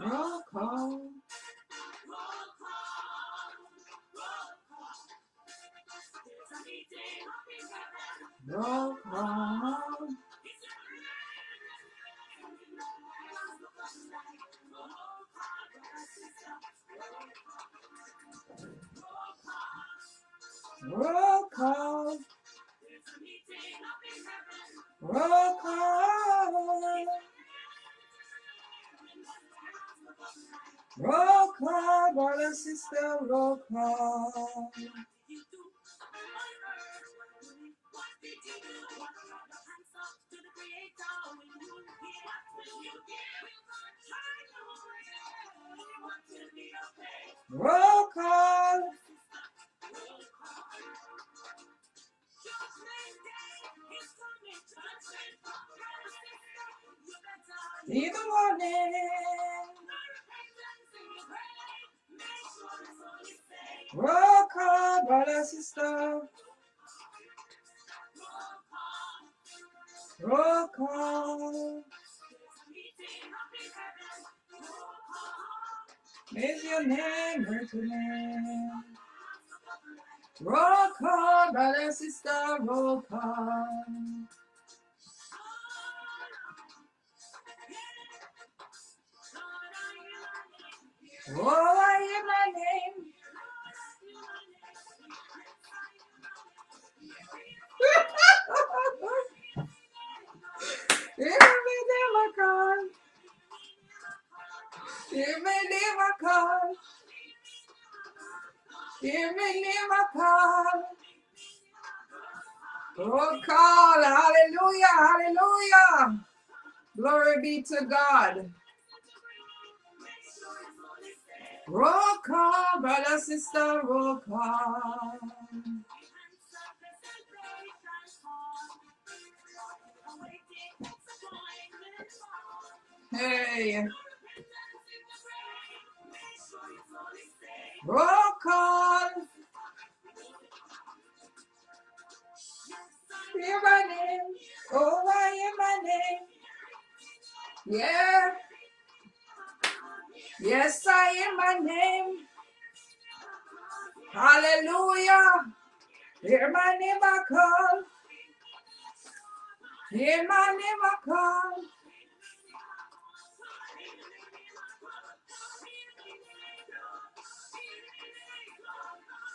Roll call. Roll call. Roll call. Call, brother, sister, roll call. Roll call. In the morning. Call, brother, sister. Roll call. Is your name written? Roll call, brother, sister, roll call. Oh, I hear my name. Oh, call. Hallelujah. Hallelujah. Glory be to God. Oh, roll call, brother, sister, oh, roll call. Hey. Roll call. Hear my name. Oh, I hear my name. Yeah. Yes, I hear my name. Hallelujah. Hear my name I call. Hear my name I call.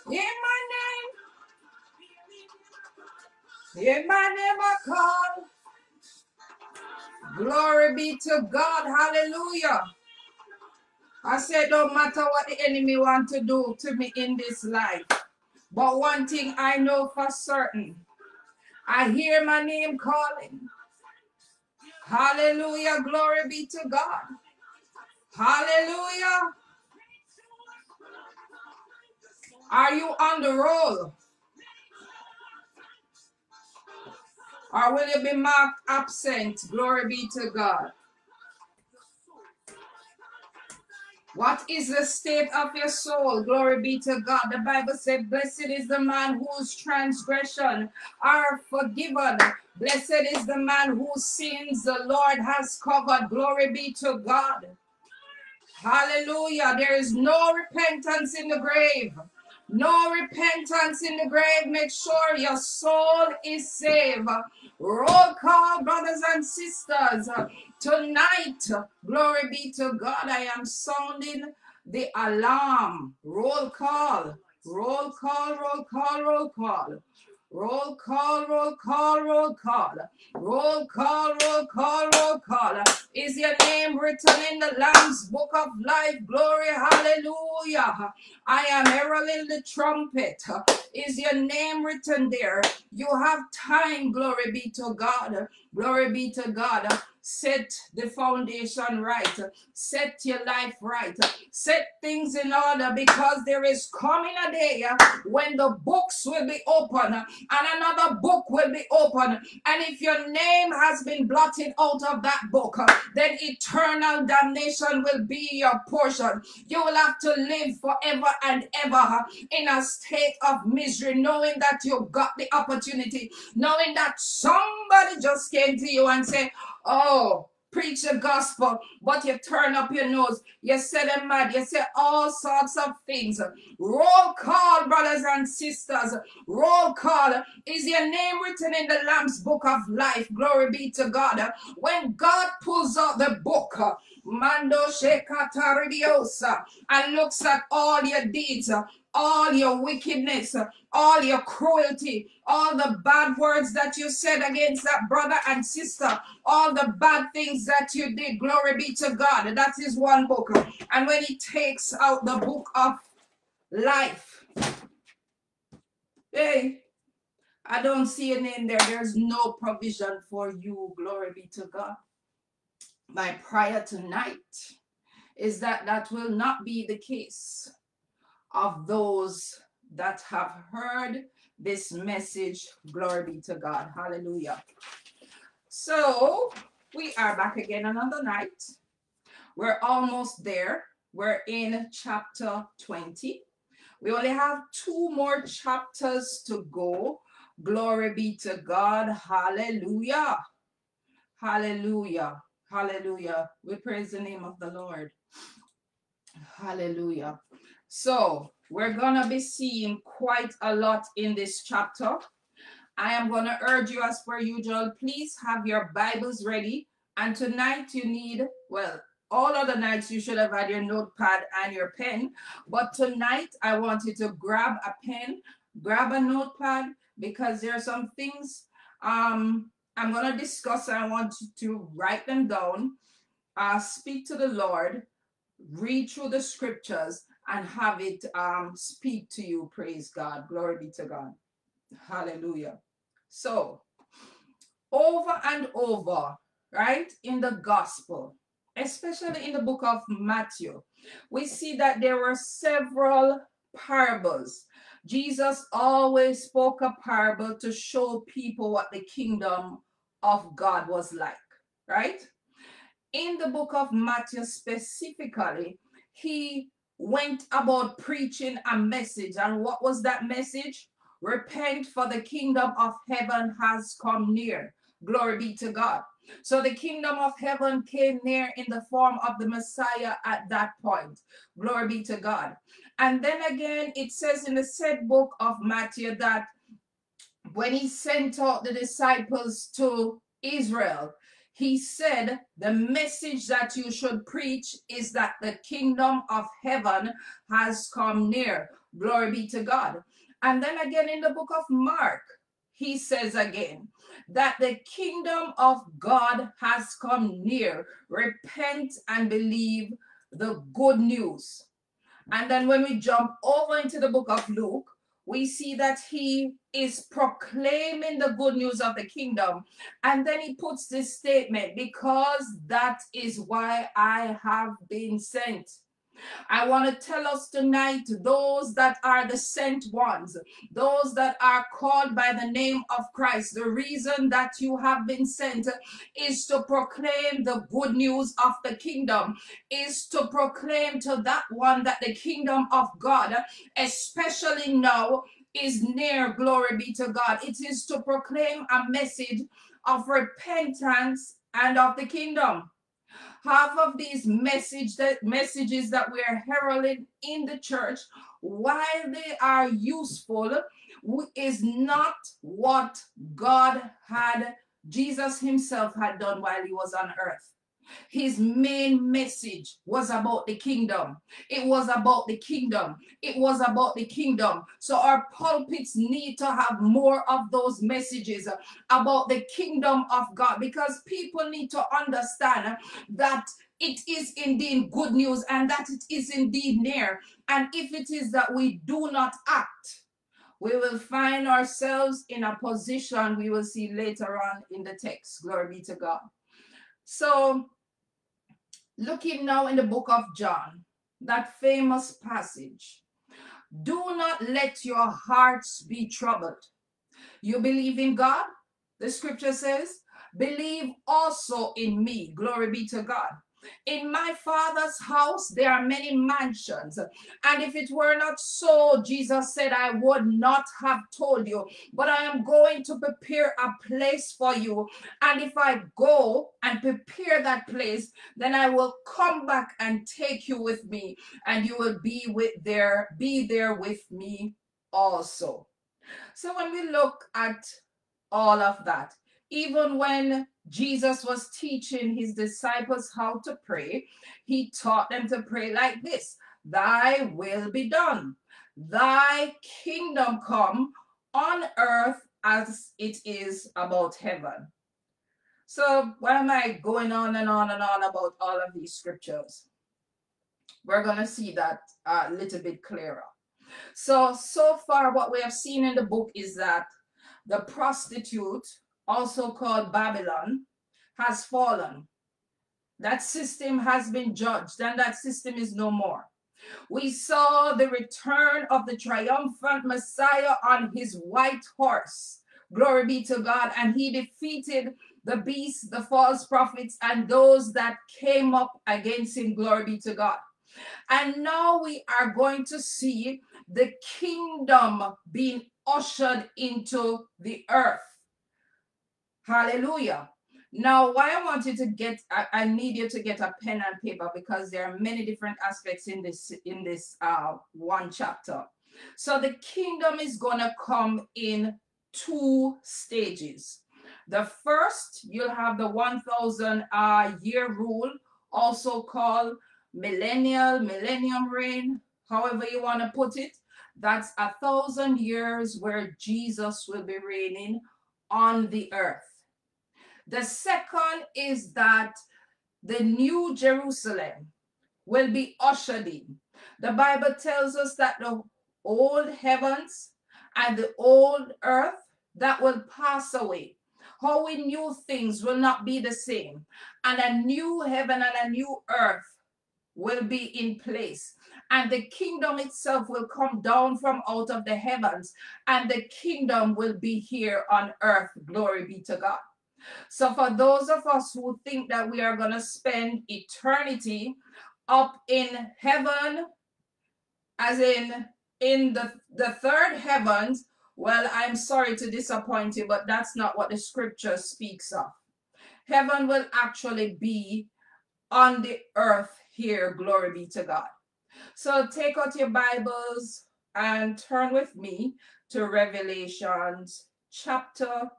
Hear my name. Hear my name I call. Glory be to God. Hallelujah. I said, don't matter what the enemy want to do to me in this life. But one thing I know for certain. I hear my name calling. Hallelujah. Glory be to God. Hallelujah. Are you on the roll? Or will you be marked absent? Glory be to God. What is the state of your soul? Glory be to God. The Bible said, Blessed is the man whose transgression are forgiven. Blessed is the man whose sins the Lord has covered. Glory be to God. Hallelujah. There is no repentance in the grave. No repentance in the grave. Make sure your soul is saved. Roll call, brothers and sisters. Tonight, glory be to God, I am sounding the alarm. Roll call, roll call, roll call, roll call. Roll call, roll call, roll call. Roll call, roll call, roll call. Is your name written in the Lamb's book of life? Glory, hallelujah. I am heralding the trumpet. Is your name written there? You have time, glory be to God. Glory be to God. Set the foundation right. Set your life right. Set things in order because there is coming a day uh, when the books will be open and another book will be open. And if your name has been blotted out of that book, uh, then eternal damnation will be your portion. You will have to live forever and ever uh, in a state of misery, knowing that you got the opportunity, knowing that somebody just came to you and said, Oh, preach the gospel, but you turn up your nose. You say them mad. You say all sorts of things. Roll call, brothers and sisters. Roll call. Is your name written in the Lamb's book of life? Glory be to God. When God pulls out the book, Mando Shekataribiosa and looks at all your deeds, all your wickedness, all your cruelty, all the bad words that you said against that brother and sister, all the bad things that you did. Glory be to God. That is one book. And when he takes out the book of life, hey, I don't see a name there. There's no provision for you. Glory be to God my prayer tonight is that that will not be the case of those that have heard this message. Glory be to God. Hallelujah. So we are back again another night. We're almost there. We're in chapter 20. We only have two more chapters to go. Glory be to God. Hallelujah. Hallelujah. Hallelujah. We praise the name of the Lord. Hallelujah. So we're going to be seeing quite a lot in this chapter. I am going to urge you as per usual, please have your Bibles ready. And tonight you need, well, all other nights you should have had your notepad and your pen. But tonight I want you to grab a pen, grab a notepad, because there are some things um, I'm going to discuss. I want you to write them down, uh, speak to the Lord, read through the scriptures, and have it um, speak to you. Praise God. Glory be to God. Hallelujah. So, over and over, right, in the gospel, especially in the book of Matthew, we see that there were several parables Jesus always spoke a parable to show people what the kingdom of God was like, right? In the book of Matthew specifically, he went about preaching a message. And what was that message? Repent, for the kingdom of heaven has come near. Glory be to God. So the kingdom of heaven came near in the form of the Messiah at that point. Glory be to God. And then again, it says in the said book of Matthew that when he sent out the disciples to Israel, he said, The message that you should preach is that the kingdom of heaven has come near. Glory be to God. And then again in the book of Mark, he says again that the kingdom of God has come near. Repent and believe the good news. And then when we jump over into the book of Luke, we see that he is proclaiming the good news of the kingdom. And then he puts this statement because that is why I have been sent. I want to tell us tonight, those that are the sent ones, those that are called by the name of Christ, the reason that you have been sent is to proclaim the good news of the kingdom, is to proclaim to that one that the kingdom of God, especially now, is near. Glory be to God. It is to proclaim a message of repentance and of the kingdom half of these message that messages that we are heralding in the church, while they are useful, is not what God had, Jesus himself had done while he was on earth. His main message was about the kingdom. It was about the kingdom. It was about the kingdom. So our pulpits need to have more of those messages about the kingdom of God because people need to understand that it is indeed good news and that it is indeed near. And if it is that we do not act, we will find ourselves in a position we will see later on in the text. Glory be to God. So Looking now in the book of John, that famous passage. Do not let your hearts be troubled. You believe in God? The scripture says, believe also in me. Glory be to God. In my father's house, there are many mansions. And if it were not so, Jesus said, I would not have told you. But I am going to prepare a place for you. And if I go and prepare that place, then I will come back and take you with me, and you will be with there, be there with me also. So when we look at all of that, even when Jesus was teaching his disciples how to pray, he taught them to pray like this Thy will be done, thy kingdom come on earth as it is about heaven. So, why am I going on and on and on about all of these scriptures? We're going to see that a little bit clearer. So, so far, what we have seen in the book is that the prostitute also called Babylon, has fallen. That system has been judged, and that system is no more. We saw the return of the triumphant Messiah on his white horse. Glory be to God. And he defeated the beasts, the false prophets, and those that came up against him. Glory be to God. And now we are going to see the kingdom being ushered into the earth. Hallelujah. Now, why I want you to get, I, I, need you to get a pen and paper because there are many different aspects in this in this uh, one chapter. So the kingdom is gonna come in two stages. The first, you'll have the 1,000 uh, year rule, also called millennial, millennium reign, however you want to put it. That's a thousand years where Jesus will be reigning on the earth. The second is that the new Jerusalem will be ushered in. The Bible tells us that the old heavens and the old earth that will pass away. How we knew things will not be the same. And a new heaven and a new earth will be in place. And the kingdom itself will come down from out of the heavens. And the kingdom will be here on earth. Glory be to God. So for those of us who think that we are going to spend eternity up in heaven, as in in the, the third heavens, well, I'm sorry to disappoint you, but that's not what the scripture speaks of. Heaven will actually be on the earth here. Glory be to God. So take out your Bibles and turn with me to Revelations chapter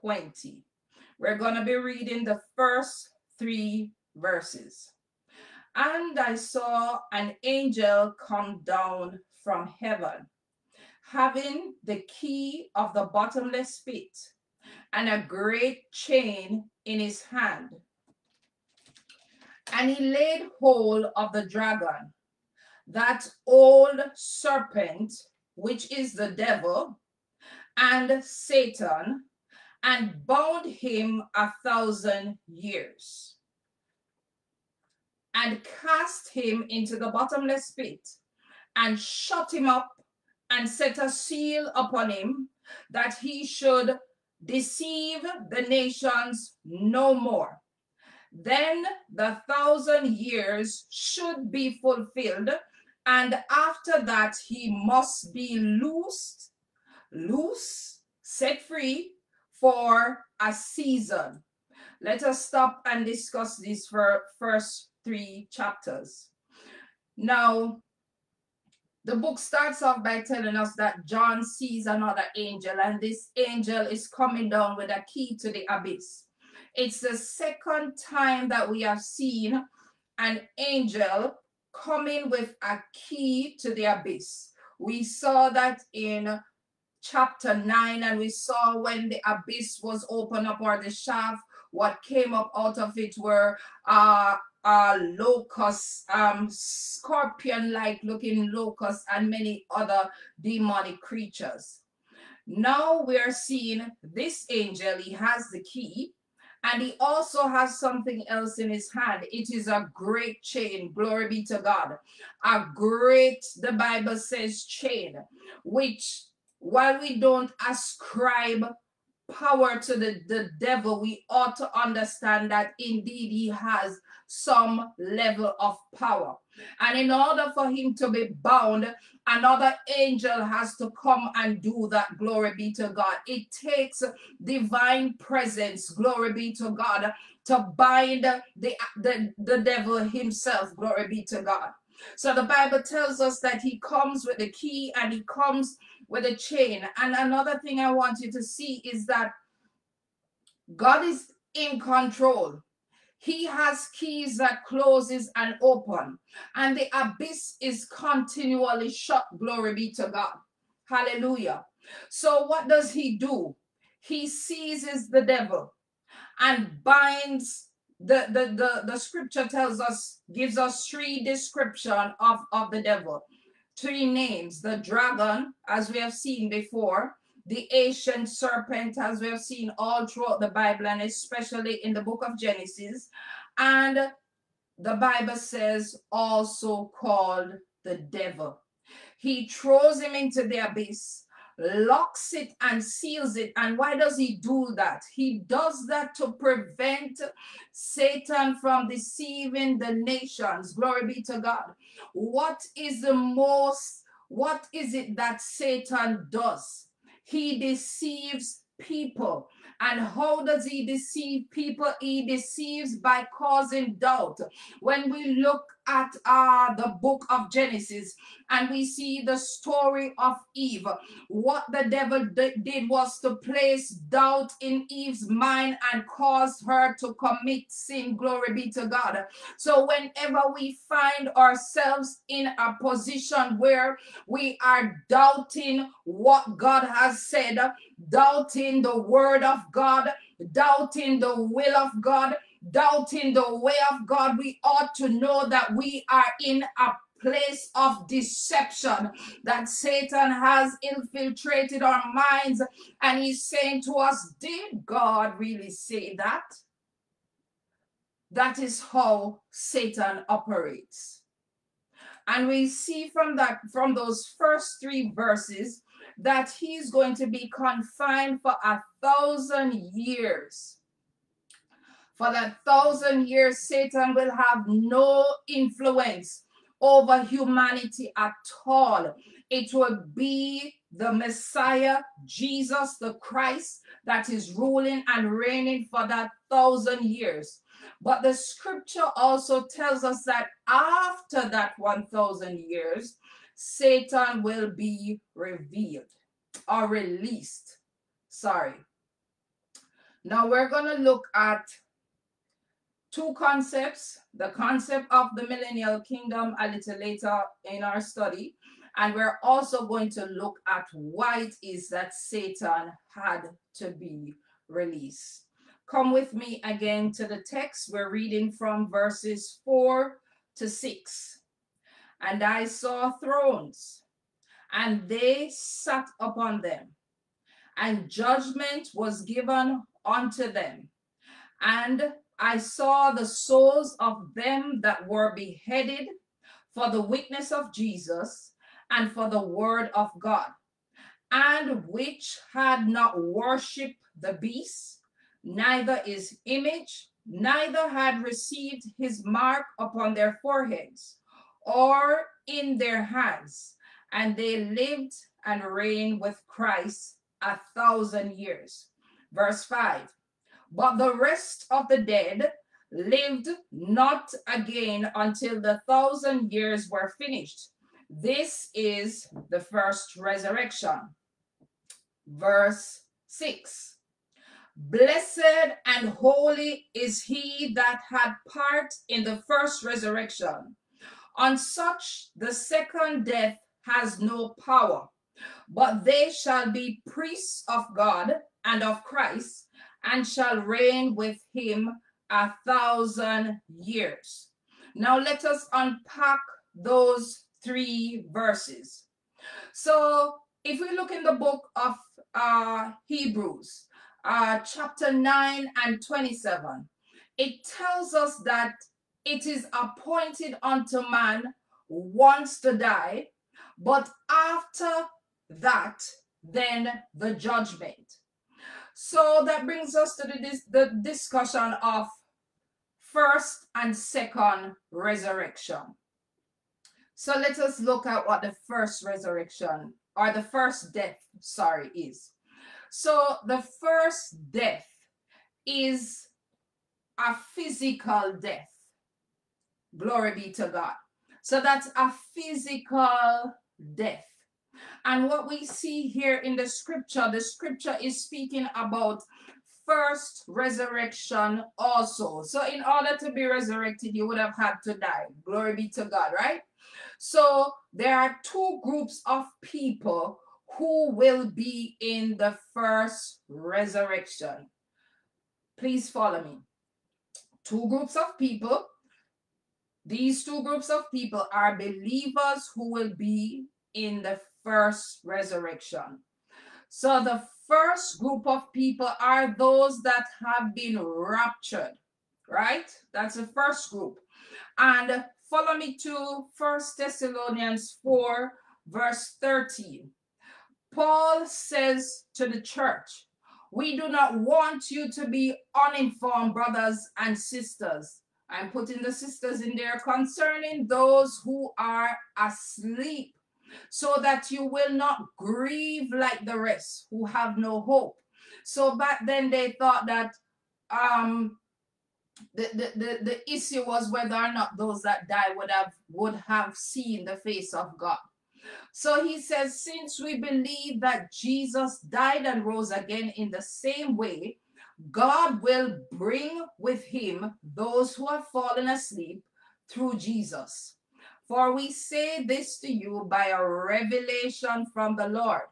20. We're going to be reading the first three verses. And I saw an angel come down from heaven, having the key of the bottomless pit and a great chain in his hand. And he laid hold of the dragon, that old serpent, which is the devil, and Satan, and bound him a thousand years and cast him into the bottomless pit and shut him up and set a seal upon him that he should deceive the nations no more. Then the thousand years should be fulfilled, and after that he must be loosed, loose, set free for a season. Let us stop and discuss these first three chapters. Now, the book starts off by telling us that John sees another angel, and this angel is coming down with a key to the abyss. It's the second time that we have seen an angel coming with a key to the abyss. We saw that in chapter 9 and we saw when the abyss was opened up or the shaft what came up out of it were uh uh locusts um scorpion like looking locusts and many other demonic creatures now we are seeing this angel he has the key and he also has something else in his hand. It is a great chain. Glory be to God. A great, the Bible says, chain, which while we don't ascribe power to the, the devil, we ought to understand that indeed he has some level of power. And in order for him to be bound, another angel has to come and do that. Glory be to God. It takes divine presence, glory be to God, to bind the, the, the devil himself. Glory be to God. So the Bible tells us that he comes with the key and he comes with a chain. And another thing I want you to see is that God is in control. He has keys that closes and open, and the abyss is continually shut. Glory be to God. Hallelujah. So what does he do? He seizes the devil and binds the, the, the, the scripture tells us, gives us three description of, of the devil. Three names, the dragon, as we have seen before, the ancient serpent, as we have seen all throughout the Bible, and especially in the book of Genesis. And the Bible says also called the devil. He throws him into the abyss locks it and seals it. And why does he do that? He does that to prevent Satan from deceiving the nations. Glory be to God. What is the most, what is it that Satan does? He deceives people. And how does he deceive people? He deceives by causing doubt. When we look at uh, the book of Genesis and we see the story of Eve, what the devil did was to place doubt in Eve's mind and cause her to commit sin. Glory be to God. So, whenever we find ourselves in a position where we are doubting what God has said, doubting the word of God, doubting the will of God, doubting the way of God, we ought to know that we are in a place of deception that Satan has infiltrated our minds and he's saying to us, Did God really say that? That is how Satan operates. And we see from that, from those first three verses, that he's going to be confined for a thousand years. For that thousand years, Satan will have no influence over humanity at all. It will be the Messiah, Jesus the Christ, that is ruling and reigning for that thousand years. But the scripture also tells us that after that 1,000 years, Satan will be revealed or released. Sorry. Now we're going to look at two concepts the concept of the millennial kingdom a little later in our study. And we're also going to look at why it is that Satan had to be released. Come with me again to the text. We're reading from verses 4 to 6. And I saw thrones, and they sat upon them, and judgment was given unto them. And I saw the souls of them that were beheaded for the witness of Jesus and for the word of God, and which had not worshipped the beast, neither his image, neither had received his mark upon their foreheads or in their hands, and they lived and reigned with Christ a thousand years. Verse 5 But the rest of the dead lived not again until the thousand years were finished. This is the first resurrection. Verse 6 Blessed and holy is he that had part in the first resurrection. On such the second death has no power, but they shall be priests of God and of Christ, and shall reign with him a thousand years. Now let us unpack those three verses. So if we look in the book of uh, Hebrews, uh, chapter 9 and 27, it tells us that it is appointed unto man once to die, but after that, then the judgment. So that brings us to the, the discussion of first and second resurrection. So let us look at what the first resurrection or the first death, sorry, is. So the first death is a physical death. Glory be to God. So that's a physical death. And what we see here in the scripture, the scripture is speaking about first resurrection also. So in order to be resurrected, you would have had to die. Glory be to God, right? So there are two groups of people who will be in the first resurrection. Please follow me. Two groups of people. These two groups of people are believers who will be in the first resurrection. So the first group of people are those that have been raptured, right? That's the first group. And follow me to First Thessalonians 4, verse 13. Paul says to the church, we do not want you to be uninformed, brothers and sisters. I'm putting the sisters in there concerning those who are asleep so that you will not grieve like the rest who have no hope. So back then they thought that um the, the, the, the issue was whether or not those that die would have would have seen the face of God. So he says, since we believe that Jesus died and rose again in the same way, God will bring with him those who have fallen asleep through Jesus. For we say this to you by a revelation from the Lord.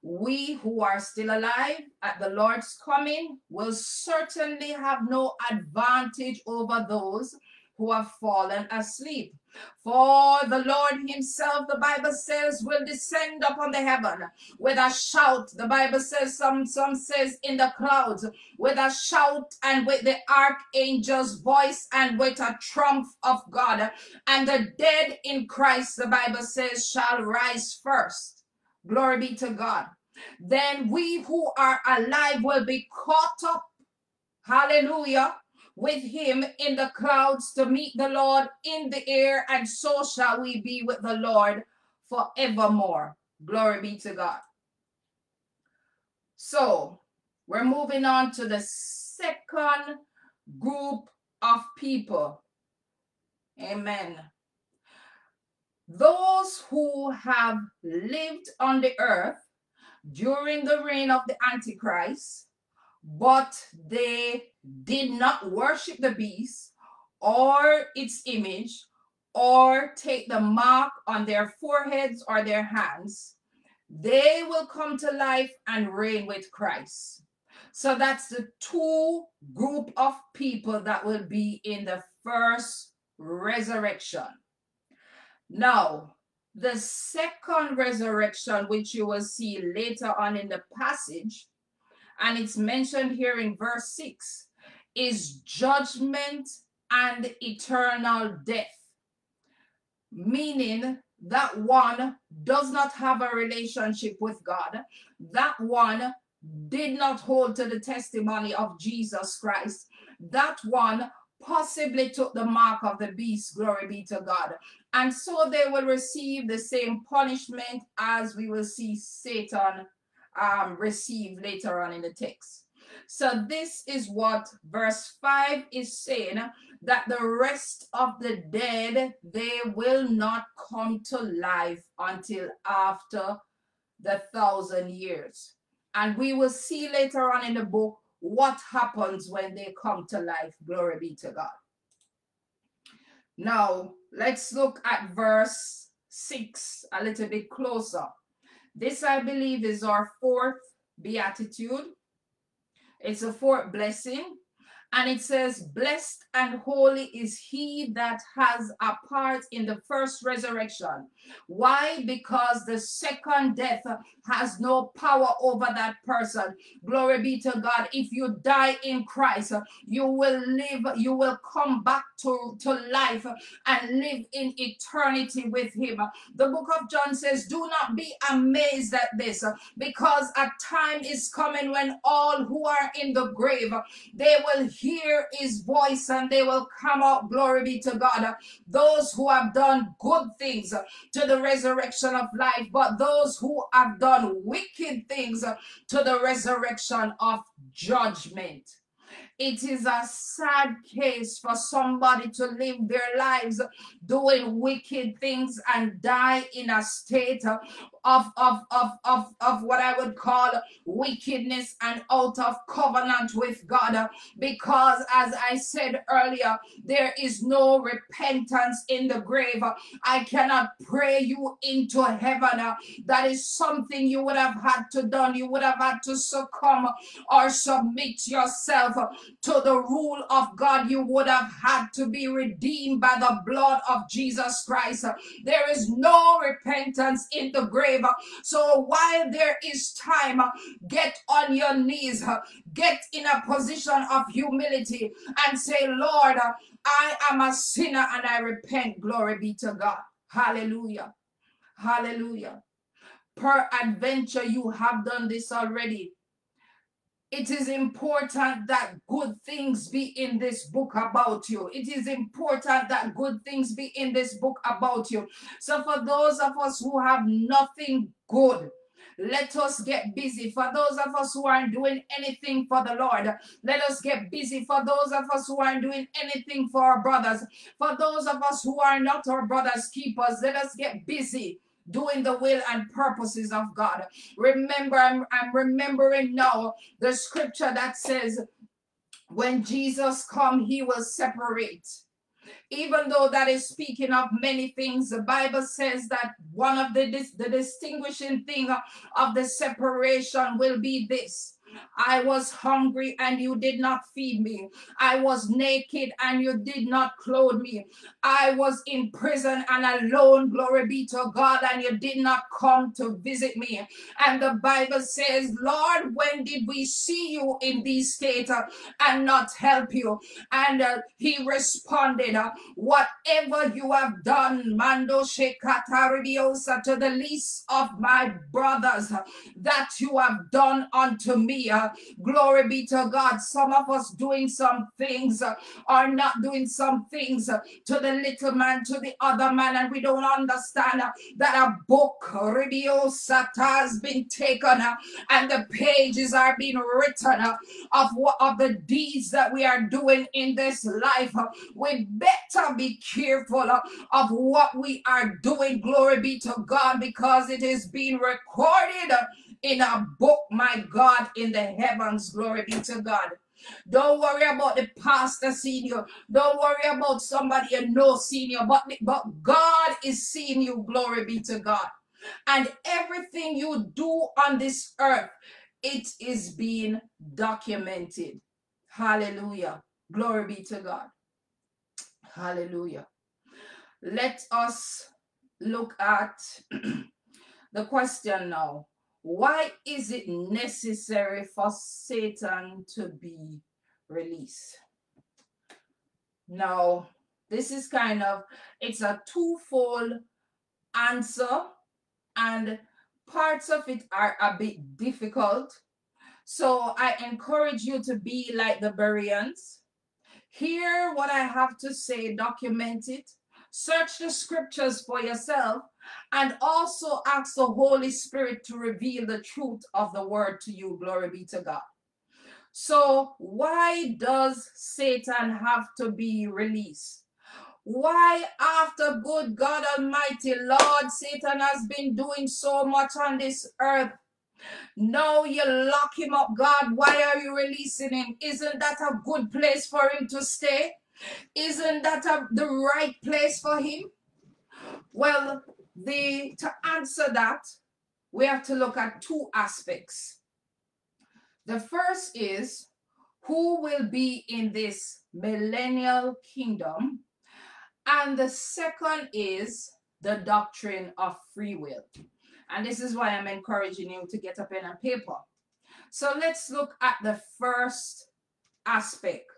We who are still alive at the Lord's coming will certainly have no advantage over those who have fallen asleep. For the Lord himself, the Bible says, will descend upon the heaven with a shout. The Bible says, some, some says in the clouds, with a shout and with the archangel's voice and with a trump of God. And the dead in Christ, the Bible says, shall rise first. Glory be to God. Then we who are alive will be caught up. Hallelujah with him in the clouds to meet the Lord in the air, and so shall we be with the Lord forevermore. Glory be to God. So we're moving on to the second group of people. Amen. Those who have lived on the earth during the reign of the Antichrist but they did not worship the beast or its image or take the mark on their foreheads or their hands, they will come to life and reign with Christ. So that's the two group of people that will be in the first resurrection. Now, the second resurrection, which you will see later on in the passage, and it's mentioned here in verse 6, is judgment and eternal death. Meaning that one does not have a relationship with God. That one did not hold to the testimony of Jesus Christ. That one possibly took the mark of the beast, glory be to God. And so they will receive the same punishment as we will see Satan um, receive later on in the text. So this is what verse 5 is saying that the rest of the dead they will not come to life until after the thousand years. And we will see later on in the book what happens when they come to life. Glory be to God. Now, let's look at verse 6 a little bit closer. This, I believe, is our fourth beatitude. It's a fourth blessing. And it says, Blessed and holy is he that has a part in the first resurrection. Why? Because the second death has no power over that person. Glory be to God. If you die in Christ, you will live, you will come back to, to life and live in eternity with him. The book of John says, Do not be amazed at this, because a time is coming when all who are in the grave they will hear his voice and they will come out. Glory be to God. Those who have done good things to the resurrection of life, but those who have done wicked things to the resurrection of judgment. It is a sad case for somebody to live their lives doing wicked things and die in a state of, of, of, of, of what I would call wickedness and out of covenant with God. Because, as I said earlier, there is no repentance in the grave. I cannot pray you into heaven. That is something you would have had to done. You would have had to succumb or submit yourself to the rule of God, you would have had to be redeemed by the blood of Jesus Christ. There is no repentance in the grave. So while there is time, get on your knees, get in a position of humility and say, Lord, I am a sinner and I repent. Glory be to God. Hallelujah. Hallelujah. Per adventure, you have done this already it is important that good things be in this book about you. It is important that good things be in this book about you. So, for those of us who have nothing good, let us get busy. For those of us who aren't doing anything for the Lord, let us get busy. For those of us who aren't doing anything for our brothers, for those of us who are not our brothers' keepers, let us get busy doing the will and purposes of God. Remember, I'm, I'm remembering now the scripture that says, when Jesus come, he will separate. Even though that is speaking of many things, the Bible says that one of the, the distinguishing thing of the separation will be this I was hungry and you did not feed me. I was naked and you did not clothe me. I was in prison and alone, glory be to God, and you did not come to visit me. And the Bible says, Lord, when did we see you in this state uh, and not help you? And uh, he responded, uh, Whatever you have done, Mando Shekataribiosa, to the least of my brothers, uh, that you have done unto me. Uh, glory be to God. Some of us doing some things uh, are not doing some things uh, to the little man, to the other man, and we don't understand uh, that a book, Radio Sata, has been taken uh, and the pages are being written uh, of what of the deeds that we are doing in this life. we better be careful of what we are doing. Glory be to God, because it is being recorded in a book, my God, in the heavens. Glory be to God. Don't worry about the pastor senior. Don't worry about somebody you know senior. But, but God is seeing you. Glory be to God. And everything you do on this earth, it is being documented. Hallelujah. Glory be to God. Hallelujah. Let us look at the question now. Why is it necessary for Satan to be released? Now, this is kind of, it's a twofold answer and parts of it are a bit difficult. So I encourage you to be like the Bereans. Hear what I have to say, document it, search the scriptures for yourself, and also ask the Holy Spirit to reveal the truth of the word to you. Glory be to God. So, why does Satan have to be released? Why, after good God Almighty, Lord, Satan has been doing so much on this earth? Now you lock him up, God. Why are you releasing him? Isn't that a good place for him to stay? Isn't that a, the right place for him? Well, the to answer that, we have to look at two aspects. The first is who will be in this millennial kingdom. And the second is the doctrine of free will. And this is why I'm encouraging you to get a pen and paper. So let's look at the first aspect.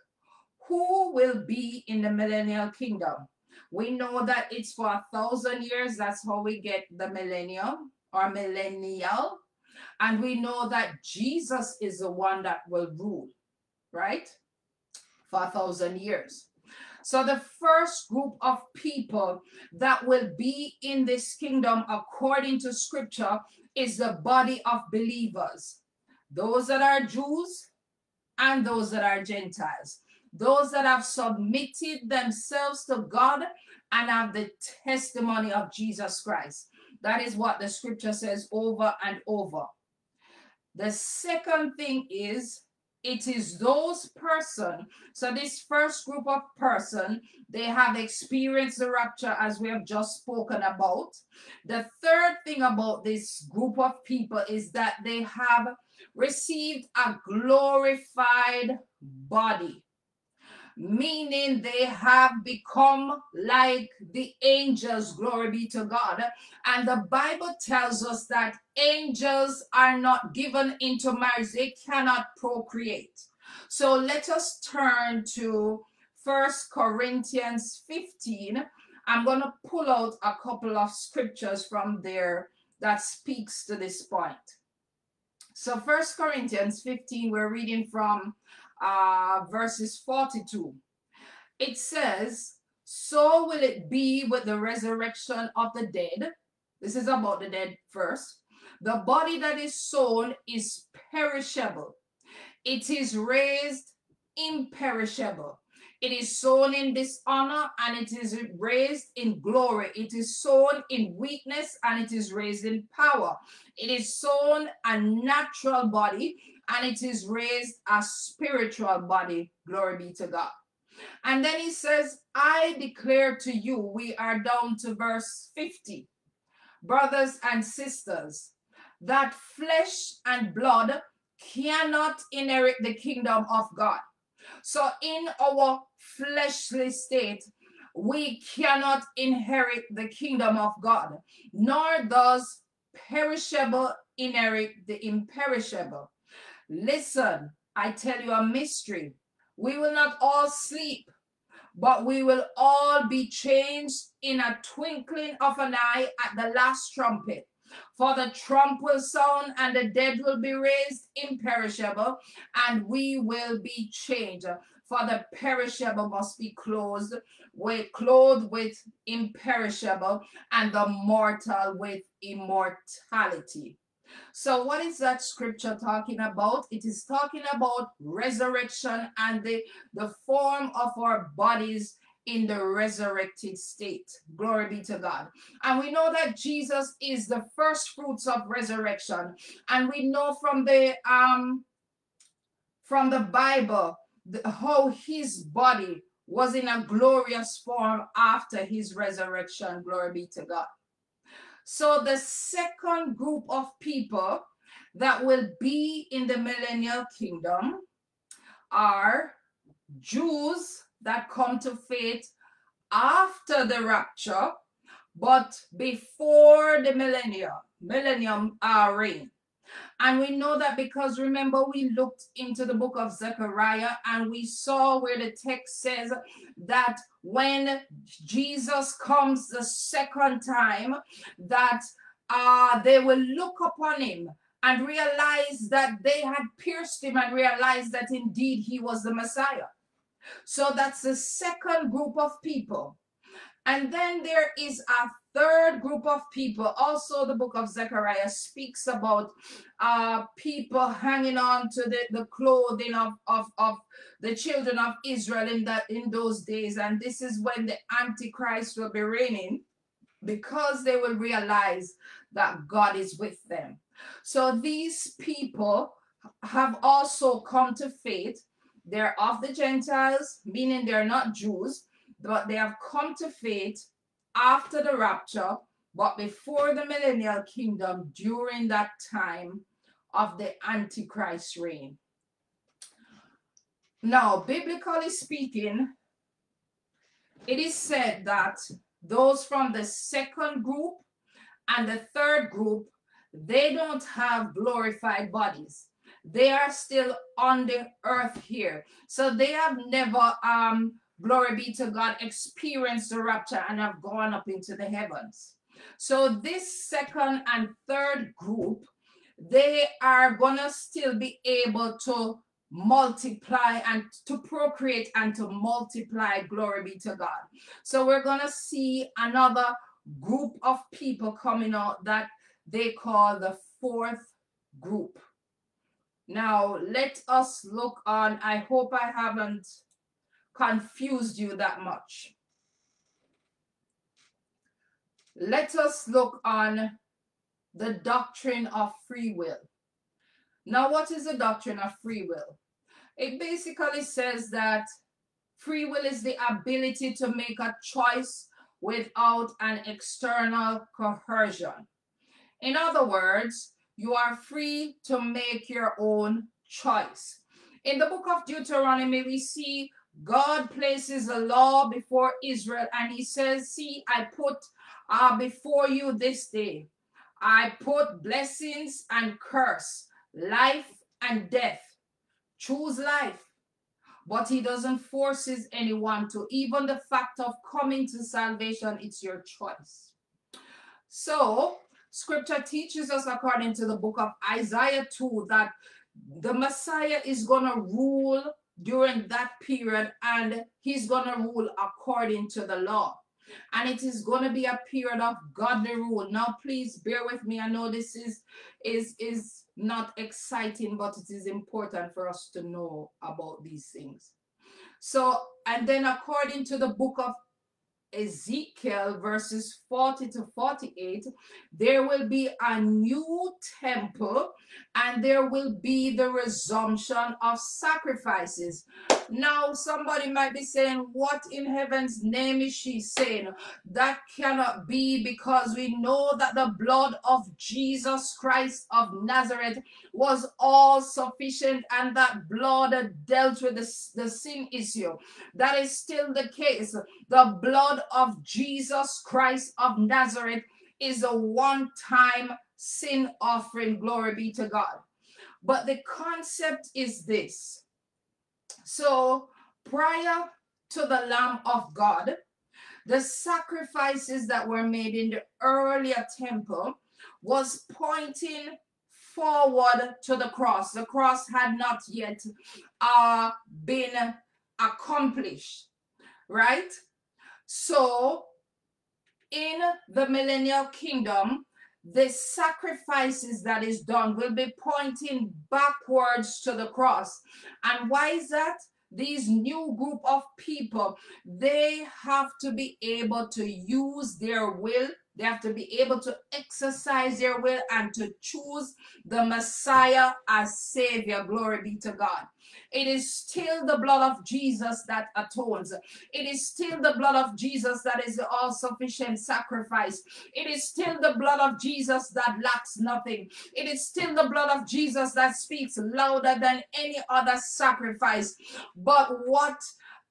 Who will be in the millennial kingdom? We know that it's for a thousand years. That's how we get the millennium or millennial. And we know that Jesus is the one that will rule, right? For a thousand years. So the first group of people that will be in this kingdom according to scripture is the body of believers. Those that are Jews and those that are Gentiles. Those that have submitted themselves to God and have the testimony of Jesus Christ. That is what the scripture says over and over. The second thing is it is those person so this first group of person they have experienced the rapture as we have just spoken about the third thing about this group of people is that they have received a glorified body meaning they have become like the angels, glory be to God. And the Bible tells us that angels are not given into marriage, they cannot procreate. So let us turn to First Corinthians 15. I'm going to pull out a couple of scriptures from there that speaks to this point. So First Corinthians 15, we're reading from uh, verses 42. It says, So will it be with the resurrection of the dead. This is about the dead first. The body that is sown is perishable, it is raised imperishable. It is sown in dishonor and it is raised in glory. It is sown in weakness and it is raised in power. It is sown a natural body and it is raised a spiritual body. Glory be to God. And then he says, I declare to you, we are down to verse 50. Brothers and sisters, that flesh and blood cannot inherit the kingdom of God. So in our fleshly state, we cannot inherit the kingdom of God, nor does perishable inherit the imperishable. Listen, I tell you a mystery. We will not all sleep, but we will all be changed in a twinkling of an eye at the last trumpet. For the trump will sound, and the dead will be raised imperishable, and we will be changed. For the perishable must be clothed with clothed with imperishable, and the mortal with immortality. So what is that scripture talking about? It is talking about resurrection and the, the form of our bodies in the resurrected state. Glory be to God. And we know that Jesus is the first fruits of resurrection. And we know from the um from the Bible the, how his body was in a glorious form after his resurrection. Glory be to God. So the second group of people that will be in the millennial kingdom are Jews that come to faith after the rapture, but before the millennium, millennium uh, reign. And we know that because remember, we looked into the book of Zechariah and we saw where the text says that when Jesus comes the second time, that uh, they will look upon him and realize that they had pierced him and realize that indeed he was the Messiah. So that's the second group of people. And then there is a third group of people. Also, the book of Zechariah speaks about uh, people hanging on to the, the clothing of, of, of the children of Israel in, that, in those days. And this is when the Antichrist will be reigning because they will realize that God is with them. So these people have also come to faith. They're of the Gentiles, meaning they're not Jews, but they have come to faith after the rapture, but before the millennial kingdom during that time of the Antichrist reign. Now, biblically speaking, it is said that those from the second group and the third group, they don't have glorified bodies. They are still on the earth here. So they have never, um, glory be to God, experienced the rapture and have gone up into the heavens. So this second and third group, they are gonna still be able to multiply and to procreate and to multiply. Glory be to God. So we're going to see another group of people coming out that they call the fourth group. Now, let us look on. I hope I haven't confused you that much. Let us look on the doctrine of free will. Now, what is the doctrine of free will? It basically says that free will is the ability to make a choice without an external coercion. In other words, you are free to make your own choice. In the book of Deuteronomy, we see God places a law before Israel and he says, see, I put uh, before you this day, I put blessings and curse, life and death. Choose life. But he doesn't forces anyone to. Even the fact of coming to salvation, it's your choice. So, scripture teaches us, according to the book of Isaiah 2, that the Messiah is going to rule during that period and he's going to rule according to the law. And it is going to be a period of godly rule. Now please bear with me. I know this is is is not exciting but it is important for us to know about these things. So and then according to the book of Ezekiel verses 40 to 48, there will be a new temple and there will be the resumption of sacrifices. Now, somebody might be saying, What in heaven's name is she saying? That cannot be because we know that the blood of Jesus Christ of Nazareth was all sufficient and that blood dealt with the, the sin issue. That is still the case. The blood of Jesus Christ of Nazareth is a one time sin offering. Glory be to God. But the concept is this. So prior to the Lamb of God, the sacrifices that were made in the earlier temple was pointing forward to the cross. The cross had not yet uh, been accomplished, right? So, in the millennial kingdom, the sacrifices that is done will be pointing backwards to the cross. And why is that? These new group of people, they have to be able to use their will they have to be able to exercise their will and to choose the Messiah as Savior. Glory be to God. It is still the blood of Jesus that atones. It is still the blood of Jesus that is the all sufficient sacrifice. It is still the blood of Jesus that lacks nothing. It is still the blood of Jesus that speaks louder than any other sacrifice. But what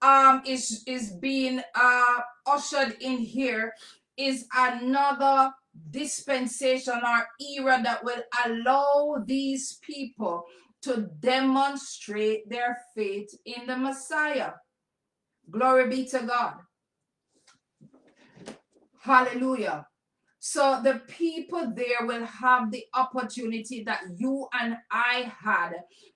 um, is is being uh, ushered in here is another dispensation or era that will allow these people to demonstrate their faith in the Messiah. Glory be to God. Hallelujah. So the people there will have the opportunity that you and I had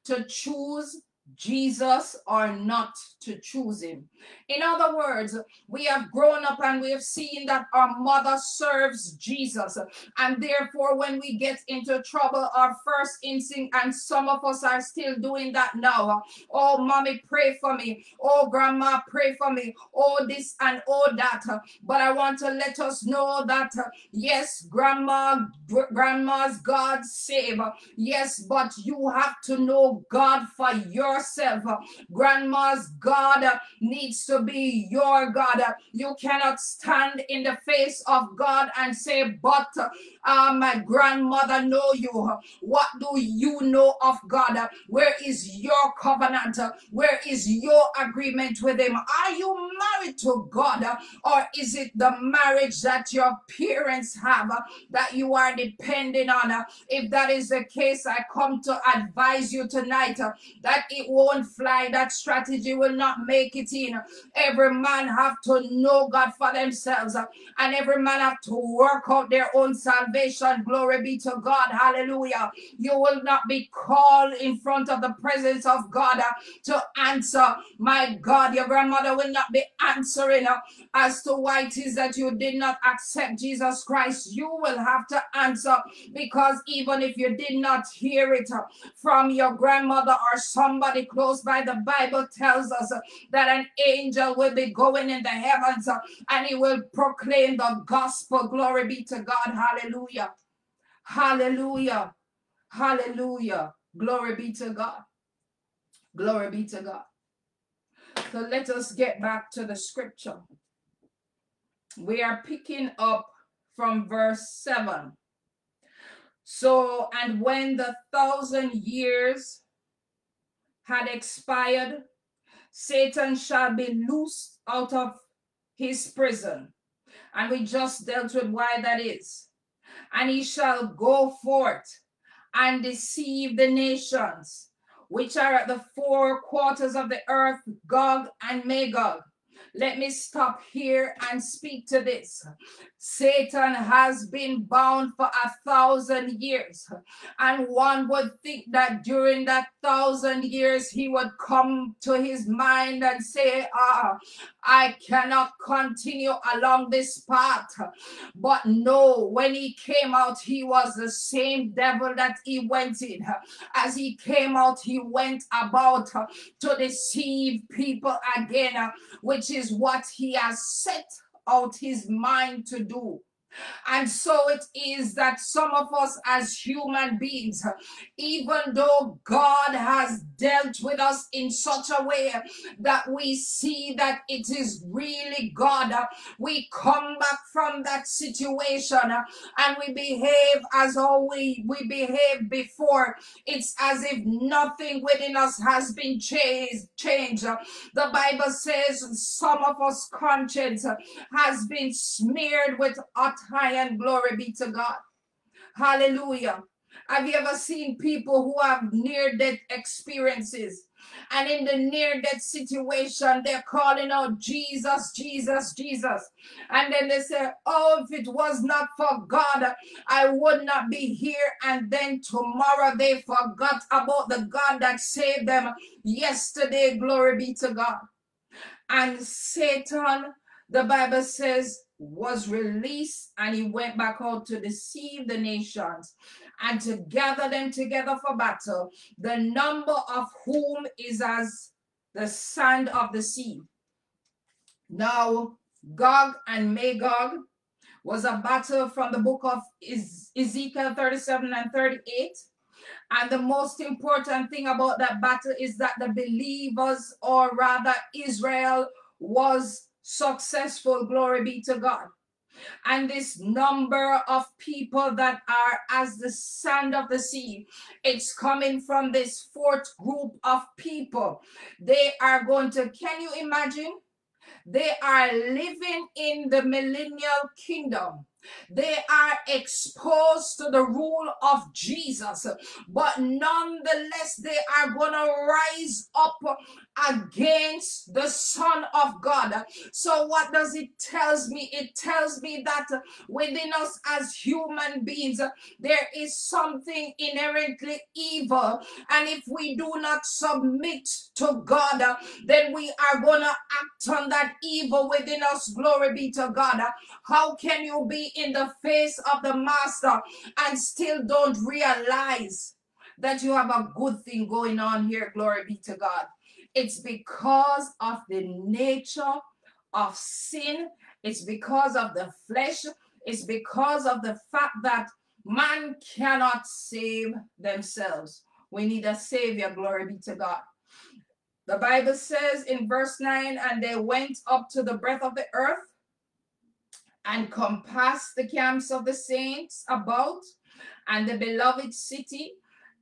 to choose Jesus or not to choose him. In other words, we have grown up and we have seen that our mother serves Jesus. And therefore, when we get into trouble, our first instinct, and some of us are still doing that now. Oh, mommy, pray for me. Oh, grandma, pray for me. Oh, this and oh, that. But I want to let us know that yes, grandma, grandma's God save. Yes, but you have to know God for your yourself. Grandma's God needs to be your God. You cannot stand in the face of God and say, But uh, my grandmother know you. What do you know of God? Where is your covenant? Where is your agreement with Him? Are you married to God or is it the marriage that your parents have that you are depending on? If that is the case, I come to advise you tonight that it won't fly. That strategy will not make it in. Every man have to know God for themselves and every man have to work out their own salvation. Glory be to God. Hallelujah. You will not be called in front of the presence of God to answer. My God, your grandmother will not be answering as to why it is that you did not accept Jesus Christ. You will have to answer because even if you did not hear it from your grandmother or somebody close by, the Bible tells us that an angel will be going in the heavens uh, and he will proclaim the gospel. Glory be to God. Hallelujah. Hallelujah. Hallelujah. Glory be to God. Glory be to God. So let us get back to the scripture. We are picking up from verse 7. So, and when the thousand years had expired, Satan shall be loosed out of his prison. And we just dealt with why that is. And he shall go forth and deceive the nations which are at the four quarters of the earth, Gog and Magog. Let me stop here and speak to this. Satan has been bound for a thousand years. And one would think that during that thousand years, he would come to his mind and say, Ah, I cannot continue along this path. But no, when he came out, he was the same devil that he went in. As he came out, he went about to deceive people again, which is what he has set out his mind to do. And so it is that some of us as human beings, even though God has dealt with us in such a way that we see that it is really God, we come back from that situation and we behave as how we, we behaved before. It's as if nothing within us has been changed. changed. The Bible says some of us conscience has been smeared with hot and Glory be to God. Hallelujah. Have you ever seen people who have near death experiences? And in the near death situation, they're calling out Jesus, Jesus, Jesus. And then they say, Oh, if it was not for God, I would not be here. And then tomorrow they forgot about the God that saved them yesterday. Glory be to God. And Satan, the Bible says, was released and he went back out to deceive the nations and to gather them together for battle, the number of whom is as the sand of the sea. Now, Gog and Magog was a battle from the book of Ezekiel 37 and 38. And the most important thing about that battle is that the believers, or rather Israel, was successful. Glory be to God. And this number of people that are as the sand of the sea, it's coming from this fourth group of people. They are going to, can you imagine? They are living in the millennial kingdom. They are exposed to the rule of Jesus, but nonetheless, they are going to rise up against the Son of God. So, what does it tells me? It tells me that within us as human beings, there is something inherently evil, and if we do not submit to God, then we are going to act on that evil within us. Glory be to God. How can you be in the face of the master and still don't realize that you have a good thing going on here. Glory be to God. It's because of the nature of sin. It's because of the flesh. It's because of the fact that man cannot save themselves. We need a savior. Glory be to God. The Bible says in verse 9, and they went up to the breadth of the earth and compassed the camps of the saints about and the beloved city.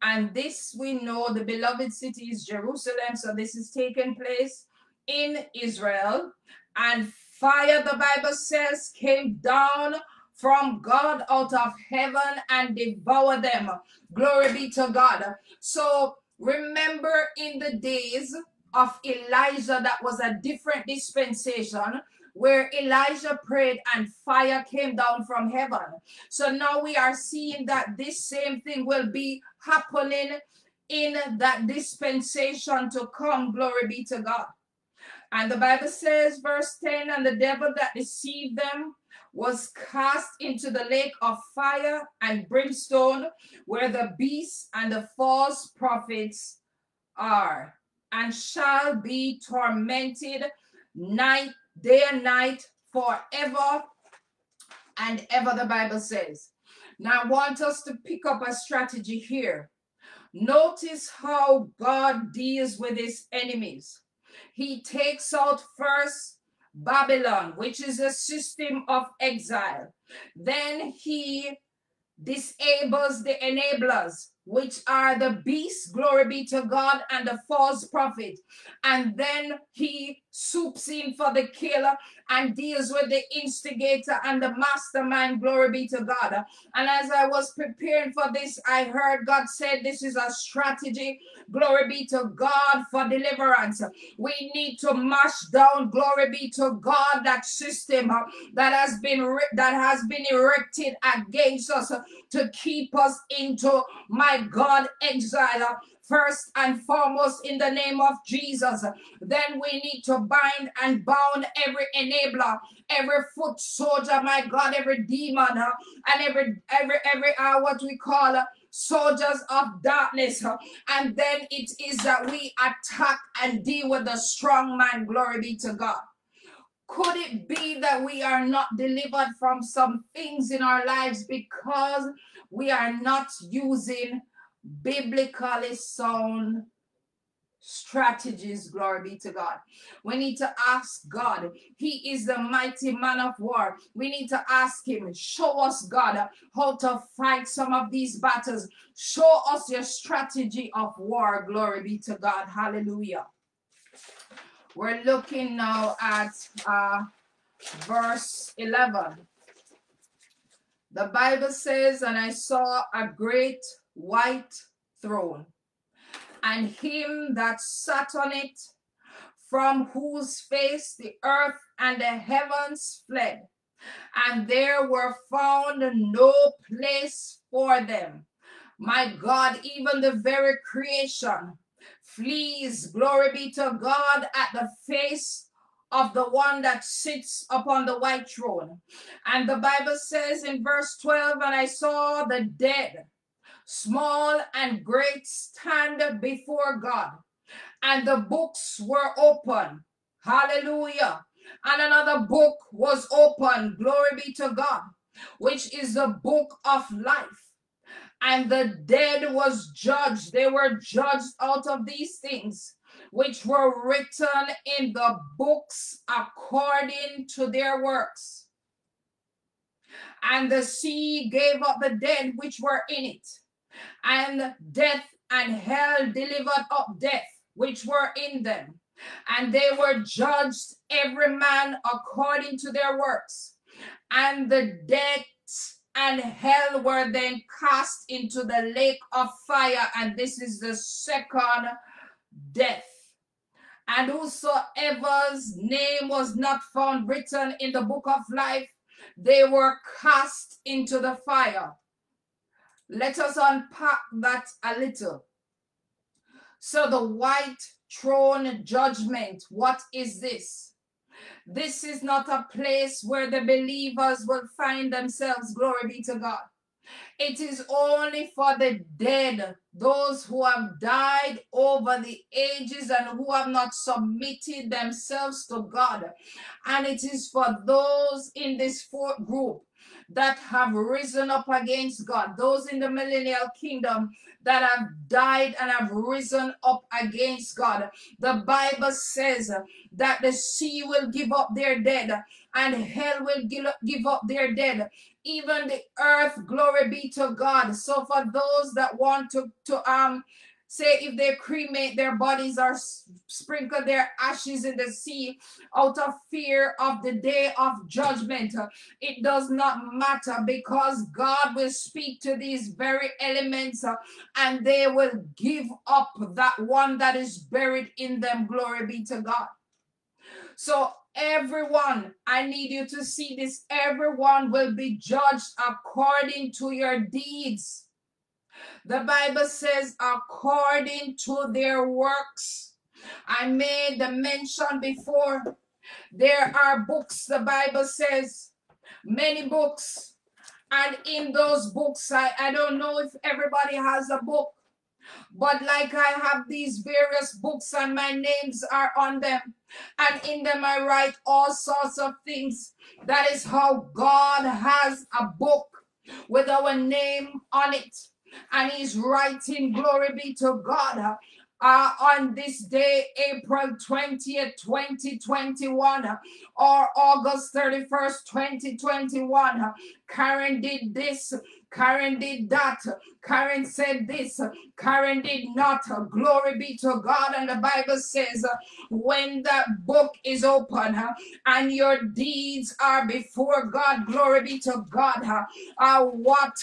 And this we know the beloved city is Jerusalem. So this is taking place in Israel. And fire, the Bible says, came down from God out of heaven and devoured them. Glory be to God. So remember in the days of Elijah, that was a different dispensation where Elijah prayed and fire came down from heaven. So now we are seeing that this same thing will be happening in that dispensation to come. Glory be to God. And the Bible says, verse 10 and the devil that deceived them was cast into the lake of fire and brimstone, where the beasts and the false prophets are, and shall be tormented night, day and night, forever and ever, the Bible says. Now, I want us to pick up a strategy here. Notice how God deals with his enemies. He takes out first Babylon, which is a system of exile. Then he disables the enablers, which are the beasts, glory be to God, and the false prophet. And then he swoops in for the killer and deals with the instigator and the mastermind, glory be to God. And as I was preparing for this, I heard God said this is a strategy, glory be to God, for deliverance. We need to mash down, glory be to God, that system that has been that has been erected against us to keep us into my God exile first and foremost in the name of Jesus. Then we need to bind and bound every enabler, every foot soldier, my God, every demon, uh, and every every every uh, what we call uh, soldiers of darkness. And then it is that we attack and deal with the strong man. Glory be to God. Could it be that we are not delivered from some things in our lives because we are not using biblically sound strategies. Glory be to God. We need to ask God. He is the mighty man of war. We need to ask Him, show us, God, how to fight some of these battles. Show us your strategy of war. Glory be to God. Hallelujah. We're looking now at uh, verse 11. The Bible says, And I saw a great white throne, and him that sat on it, from whose face the earth and the heavens fled, and there were found no place for them. My God, even the very creation flees, glory be to God, at the face of the one that sits upon the white throne. And the Bible says in verse 12, And I saw the dead small and great, stand before God. And the books were open. Hallelujah. And another book was open. Glory be to God, which is the book of life. And the dead was judged. They were judged out of these things which were written in the books according to their works. And the sea gave up the dead which were in it and death and hell delivered up death which were in them. And they were judged every man according to their works. And the dead and hell were then cast into the lake of fire. And this is the second death. And whosoever's name was not found written in the book of life, they were cast into the fire. Let us unpack that a little. So, the white throne judgment, what is this? This is not a place where the believers will find themselves. Glory be to God. It is only for the dead, those who have died over the ages and who have not submitted themselves to God. And it is for those in this fourth group that have risen up against God, those in the millennial kingdom that have died and have risen up against God. The Bible says that the sea will give up their dead and hell will give up their dead. Even the earth, glory be to God. So for those that want to, to um say if they cremate their bodies or sprinkle their ashes in the sea out of fear of the day of judgment. It does not matter because god will speak to these very elements uh, and they will give up that one that is buried in them. Glory be to god. So everyone i need you to see this everyone will be judged according to your deeds the Bible says, according to their works. I made the mention before. There are books, the Bible says, many books. And in those books, I, I don't know if everybody has a book, but like I have these various books and my names are on them. And in them I write all sorts of things. That is how God has a book with our name on it and he's writing, Glory be to God. Uh, on this day, April 20th, 2021, or August 31st, 2021, Karen did this, Karen did that. Karen said this. Karen did not. Glory be to God. And the Bible says, when that book is open and your deeds are before God, glory be to God, uh, what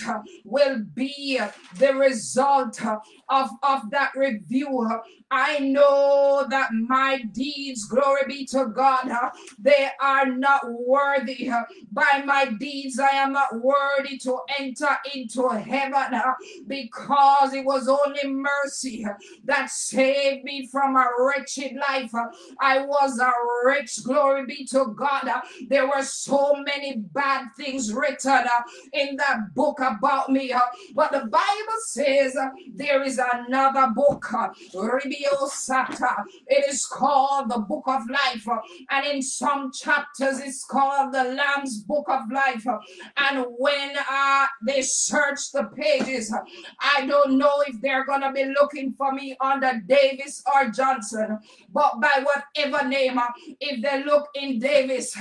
will be the result of, of that review? I know that my deeds, glory be to God, they are not worthy. By my deeds, I am not worthy to enter into heaven uh, because it was only mercy uh, that saved me from a wretched life. Uh, I was a rich, glory be to God. There were so many bad things written in that book about me, but the Bible says there is another book, It is called the book of life, and in some chapters it's called the Lamb's book of life. And when uh, they search the pages, I don't know if they're going to be looking for me under Davis or Johnson, but by whatever name, if they look in Davis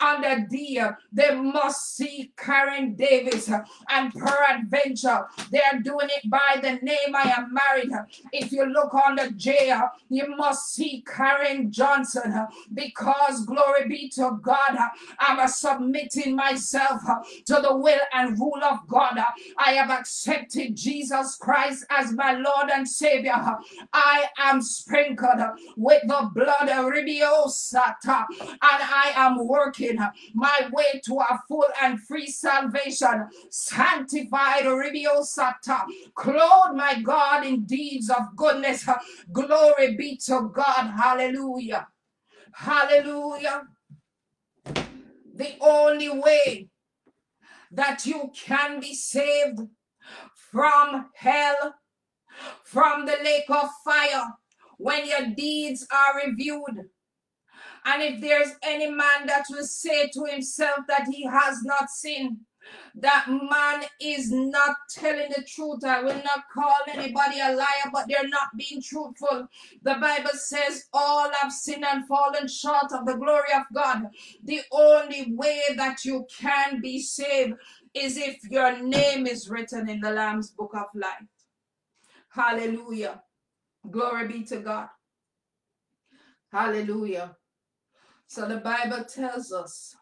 under D, they must see Karen Davis. And peradventure, they are doing it by the name I am married. If you look under J, you must see Karen Johnson because glory be to God, I'm submitting myself to the will and rule of God. I have accepted Jesus Christ as my Lord and Savior. I am sprinkled with the blood of Ribiosata, and I am working my way to a full and free salvation. Sanctified Ribiosata, clothe my God in deeds of goodness. Glory be to God. Hallelujah. Hallelujah. The only way that you can be saved from hell, from the lake of fire, when your deeds are reviewed. And if there's any man that will say to himself that he has not sinned, that man is not telling the truth. I will not call anybody a liar, but they're not being truthful. The Bible says all have sinned and fallen short of the glory of God. The only way that you can be saved is if your name is written in the Lamb's book of life. Hallelujah. Glory be to God. Hallelujah. So the Bible tells us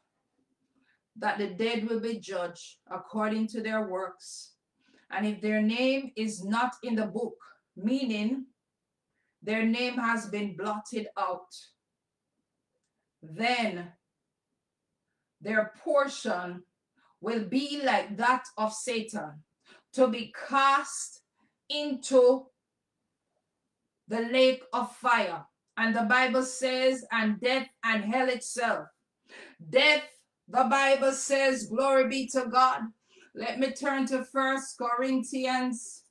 that the dead will be judged according to their works. And if their name is not in the book, meaning their name has been blotted out, then their portion will be like that of Satan, to be cast into the lake of fire. And the Bible says, and death and hell itself. Death, the Bible says, glory be to God. Let me turn to First Corinthians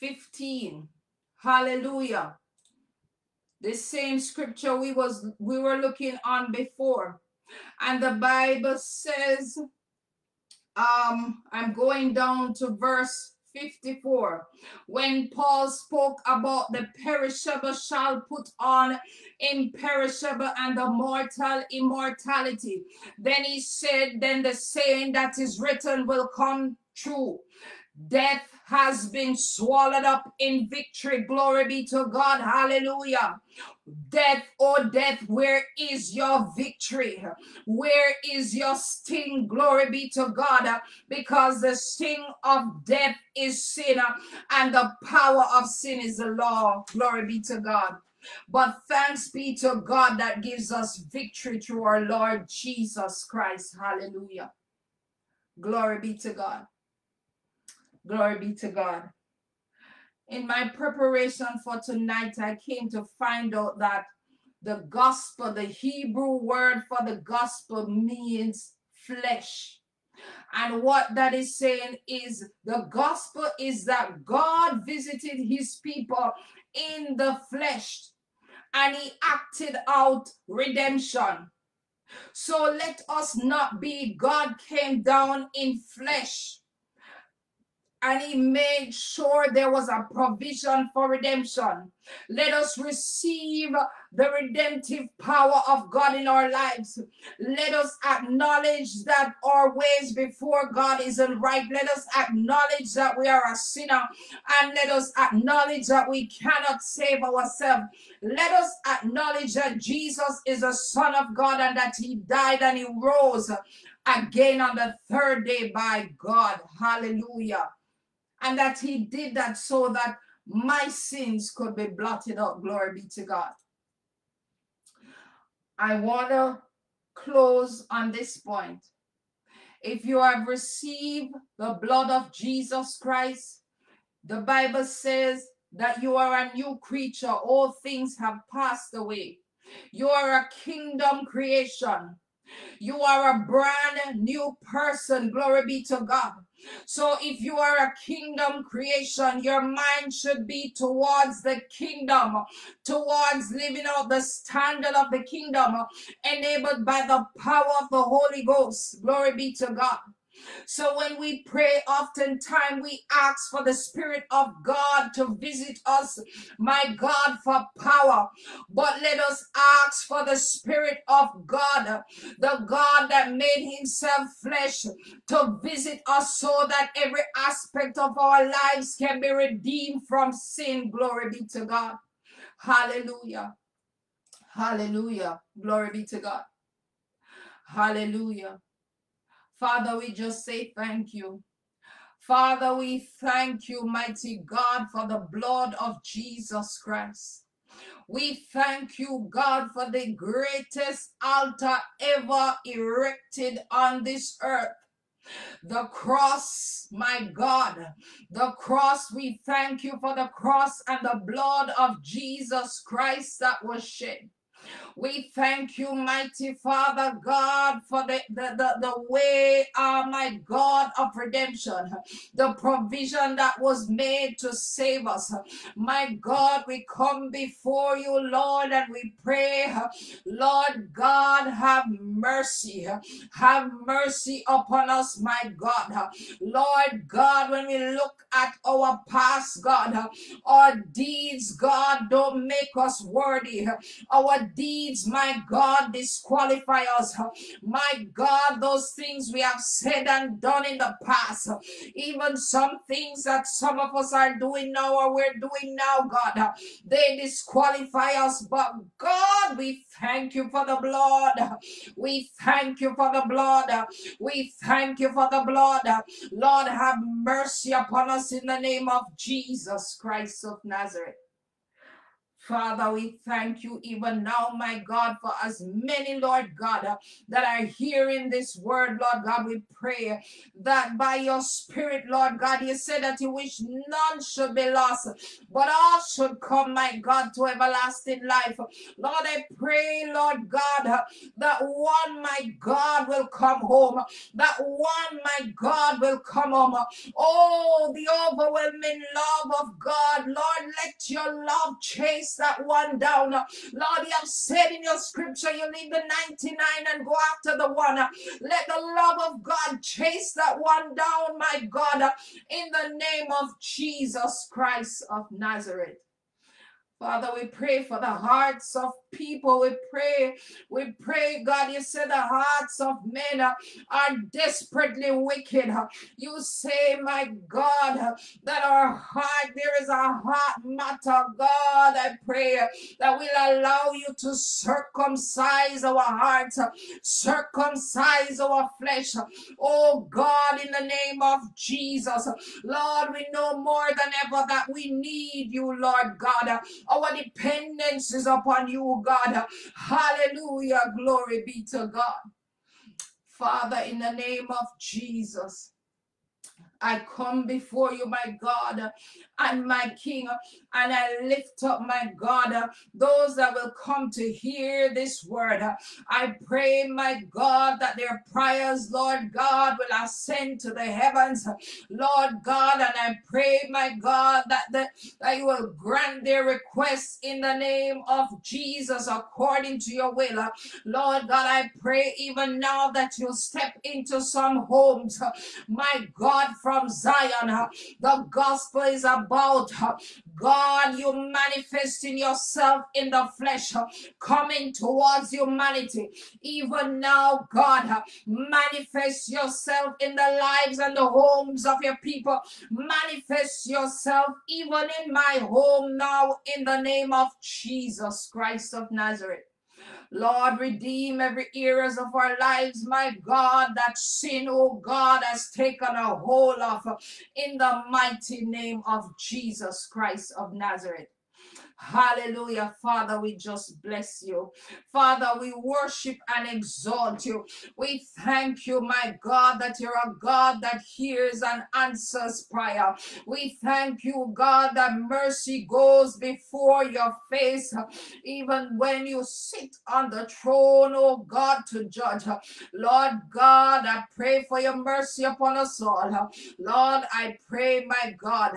15. Hallelujah. The same scripture we was we were looking on before. And the Bible says um, I'm going down to verse 54 when Paul spoke about the perishable shall put on imperishable and the mortal immortality. Then he said, Then the saying that is written will come true. Death has been swallowed up in victory. Glory be to God. Hallelujah. Death, oh death, where is your victory? Where is your sting? Glory be to God. Because the sting of death is sin, and the power of sin is the law. Glory be to God. But thanks be to God that gives us victory through our Lord Jesus Christ. Hallelujah. Glory be to God. Glory be to God. In my preparation for tonight, I came to find out that the gospel, the Hebrew word for the gospel means flesh. And what that is saying is the gospel is that God visited his people in the flesh and he acted out redemption. So let us not be God came down in flesh and he made sure there was a provision for redemption. Let us receive the redemptive power of God in our lives. Let us acknowledge that our ways before God isn't right. Let us acknowledge that we are a sinner and let us acknowledge that we cannot save ourselves. Let us acknowledge that Jesus is the Son of God and that He died and He rose again on the third day by God. Hallelujah and that he did that so that my sins could be blotted out. Glory be to God. I want to close on this point. If you have received the blood of Jesus Christ, the Bible says that you are a new creature. All things have passed away. You are a kingdom creation. You are a brand new person. Glory be to God. So if you are a kingdom creation, your mind should be towards the kingdom, towards living out the standard of the kingdom, enabled by the power of the Holy Ghost. Glory be to God. So when we pray, oftentimes we ask for the Spirit of God to visit us, my God, for power. But let us ask for the Spirit of God, the God that made himself flesh, to visit us so that every aspect of our lives can be redeemed from sin. Glory be to God. Hallelujah. Hallelujah. Glory be to God. Hallelujah. Father, we just say thank you. Father, we thank you, mighty God, for the blood of Jesus Christ. We thank you, God, for the greatest altar ever erected on this earth. The cross, my God, the cross, we thank you for the cross and the blood of Jesus Christ that was shed. We thank you, mighty Father God, for the, the, the, the way, oh my God, of redemption, the provision that was made to save us. My God, we come before you, Lord, and we pray, Lord God, have mercy. Have mercy upon us, my God. Lord God, when we look at our past, God, our deeds, God, don't make us worthy. Our deeds, my God, disqualify us. My God, those things we have said and done in the past, even some things that some of us are doing now or we're doing now, God, they disqualify us. But God, we thank you for the blood. We thank you for the blood. We thank you for the blood. Lord, have mercy upon us in the name of Jesus Christ of Nazareth. Father, we thank you even now, my God, for as many, Lord God, uh, that are hearing this word, Lord God. We pray that by your spirit, Lord God, you said that you wish none should be lost, but all should come, my God, to everlasting life. Lord, I pray, Lord God, uh, that one, my God, will come home, that one, my God, will come home. Oh, the overwhelming love of God, Lord, let your love chase that one down. Lord, you have said in your scripture, you leave the 99 and go after the one. Let the love of God chase that one down, my God, in the name of Jesus Christ of Nazareth. Father, we pray for the hearts of people. We pray, we pray, God. You say the hearts of men are desperately wicked. You say, my God, that our heart, there is a heart matter. God, I pray that we'll allow you to circumcise our hearts, circumcise our flesh. Oh God, in the name of Jesus, Lord, we know more than ever that we need you, Lord God. Our dependence is upon you, God. Hallelujah. Glory be to God. Father, in the name of Jesus. I come before you, my God and my King, and I lift up, my God, those that will come to hear this word. I pray, my God, that their prayers, Lord God, will ascend to the heavens, Lord God, and I pray, my God, that, the, that you will grant their requests in the name of Jesus according to your will. Lord God, I pray even now that you'll step into some homes, my God, from Zion. The gospel is about Uh, God, you manifesting yourself in the flesh, uh, coming towards humanity. Even now, God, uh, manifest yourself in the lives and the homes of your people. Manifest yourself even in my home now in the name of Jesus Christ of Nazareth. Lord, redeem every areas of our lives, my God, that sin, oh God, has taken a hold of in the mighty name of Jesus Christ of Nazareth. Hallelujah. Father, we just bless you. Father, we worship and exalt you. We thank you, my God, that you're a God that hears and answers prayer. We thank you, God, that mercy goes before your face, even when you sit on the throne, oh God, to judge. Lord God, I pray for your mercy upon us all. Lord, I pray, my God,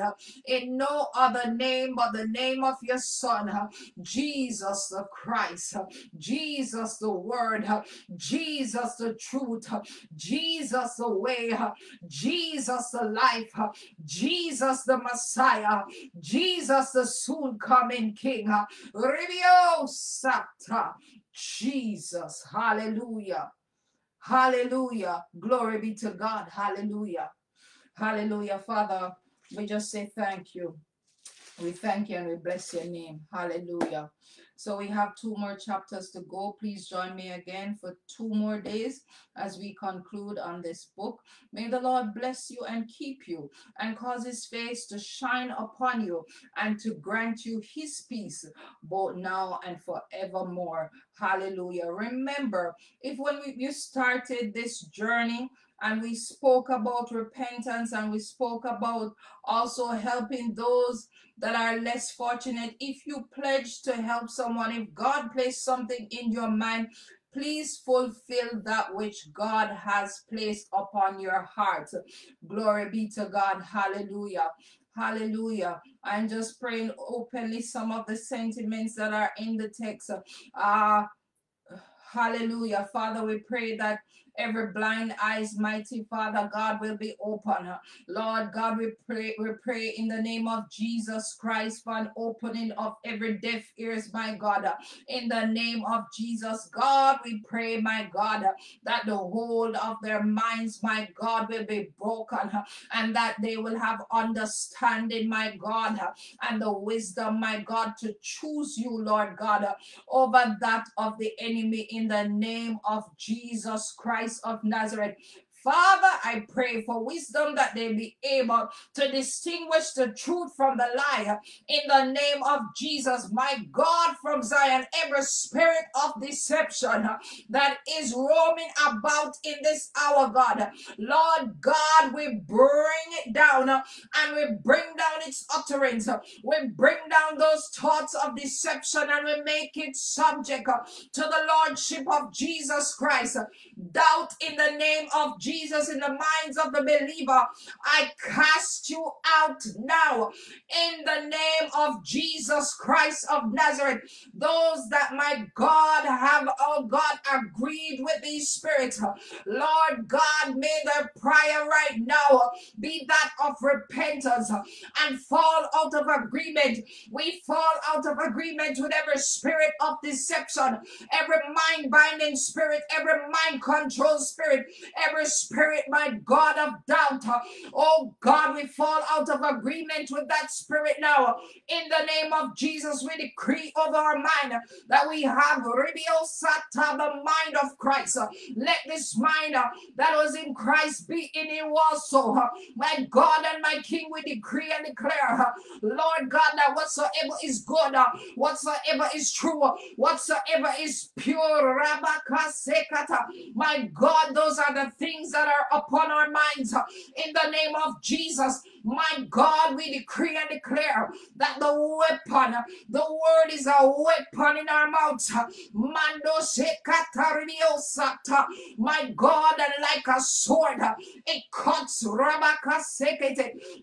in no other name but the name of your Son, Jesus the Christ, Jesus the Word, Jesus the truth, Jesus the way, Jesus the life, Jesus the Messiah, Jesus the soon coming King. Revio Sata. Jesus. Hallelujah. Hallelujah. Glory be to God. Hallelujah. Hallelujah. Father, we just say thank you. We thank you and we bless your name. Hallelujah. So we have two more chapters to go. Please join me again for two more days as we conclude on this book. May the Lord bless you and keep you and cause his face to shine upon you and to grant you his peace both now and forevermore. Hallelujah. Remember, if when we, you started this journey, and we spoke about repentance and we spoke about also helping those that are less fortunate. If you pledge to help someone, if God placed something in your mind, please fulfill that which God has placed upon your heart. Glory be to God. Hallelujah. Hallelujah. I'm just praying openly some of the sentiments that are in the text. Uh, hallelujah. Father, we pray that Every blind eyes, mighty Father God, will be open. Lord God, we pray, we pray in the name of Jesus Christ for an opening of every deaf ears, my God. In the name of Jesus, God, we pray, my God, that the hold of their minds, my God, will be broken and that they will have understanding, my God, and the wisdom, my God, to choose you, Lord God, over that of the enemy in the name of Jesus Christ. Of Nazareth. Father, I pray for wisdom that they be able to distinguish the truth from the liar in the name of Jesus, my God from Zion. Every spirit of deception that is roaming about in this hour, God, Lord God, we bring it down and we bring down its utterance. We bring down those thoughts of deception and we make it subject to the Lordship of Jesus Christ. Doubt in the name of Jesus Jesus in the minds of the believer, I cast you out now in the name of Jesus Christ of Nazareth. Those that my God have, oh God, agreed with these spirits, Lord God, may their prayer right now be that of repentance and fall out of agreement. We fall out of agreement with every spirit of deception, every mind binding spirit, every mind control spirit, every spirit, my God of doubt. Oh God, we fall out of agreement with that spirit now. In the name of Jesus, we decree over our mind that we have Ribio Sata, the mind of Christ. Let this mind that was in Christ be in you also. My God and my King, we decree and declare, Lord God, that whatsoever is good, whatsoever is true, whatsoever is pure, my God, those are the things that are upon our minds. In the name of Jesus, my God, we decree and declare that the weapon, the word is a weapon in our mouths. My God, and like a sword, it cuts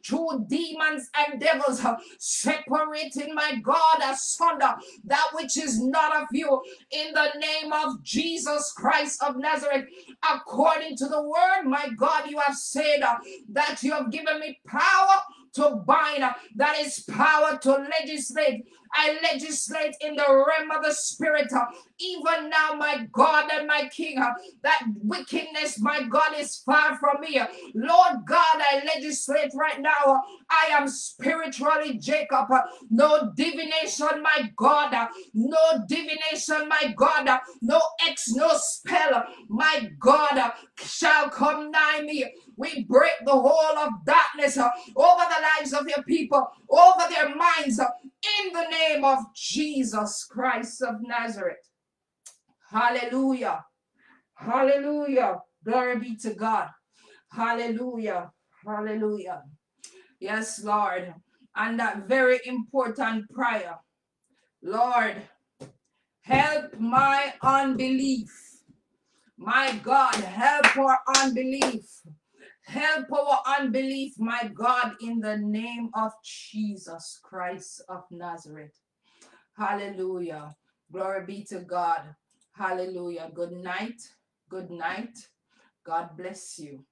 through demons and devils, separating my God asunder that which is not of you in the name of Jesus Christ of Nazareth. According to the word, my God, you have said uh, that you have given me power to bind, uh, that is power to legislate. I legislate in the realm of the spirit, uh, even now, my God and my King, uh, that wickedness, my God, is far from me. Lord God, I legislate right now. Uh, I am spiritually Jacob. No divination, my God. No divination, my God. No X, no spell, my God, shall come nigh me. We break the whole of darkness over the lives of your people, over their minds, in the name of Jesus Christ of Nazareth. Hallelujah. Hallelujah. Glory be to God. Hallelujah. Hallelujah. Yes, Lord. And that very important prayer. Lord, help my unbelief. My God, help our unbelief. Help our unbelief, my God, in the name of Jesus Christ of Nazareth. Hallelujah. Glory be to God. Hallelujah. Good night. Good night. God bless you.